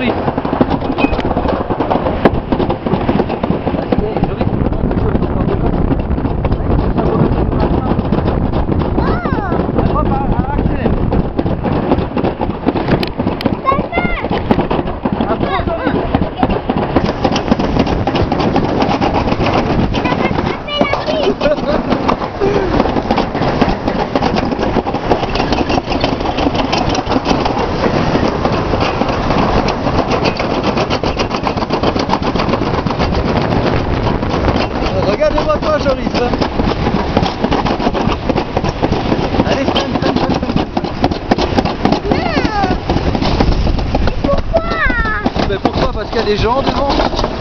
Charlie. joli ça. Allez, Pourquoi? Mais pourquoi? Parce qu'il y a des gens devant.